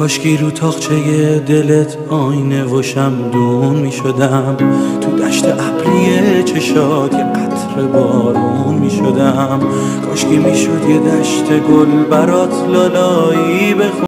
کاشکی رو تاخچه دلت آینه و شمدون می شدم. تو دشت ابری چشات یه قطر بارون می شدم. کاشکی می شد یه دشت گل برات لالایی بخون.